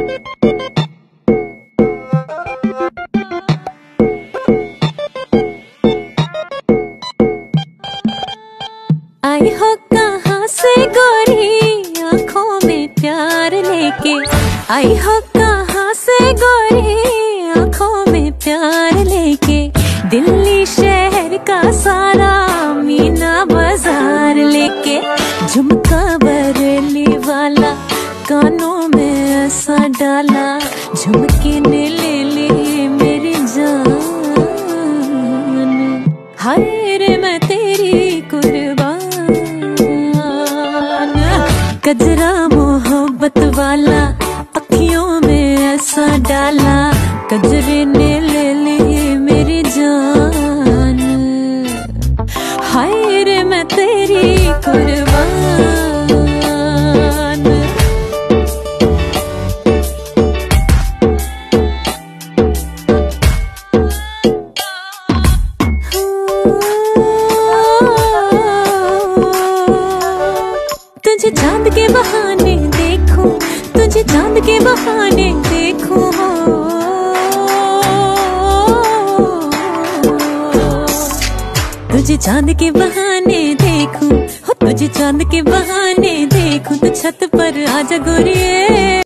आई हो कहाँ से गोरी? आँखों में प्यार लेके। आई हो कहाँ से गोरी? आँखों में प्यार लेके। दिल्ली शहर का सारा मीना बाज़ार लेके। झुमका बरेली वाला कानों ऐसा डाला झुमके ने ले ली मेरी जान। हाय रे मैं तेरी कुर्बान। कजरा मोहब्बत वाला, अखियों में ऐसा डाला, गजरे ने ले ली मेरी जान। हाय रे मैं तेरी कुर्बान। तुझे चाँद के बहाने देखूँ, तुझे चाँद के बहाने देखूँ तुझे चाँद के बहाने देखूँ, हो, तुझे चाँद के बहाने देखूँ तो छत पर आजा गोरिए।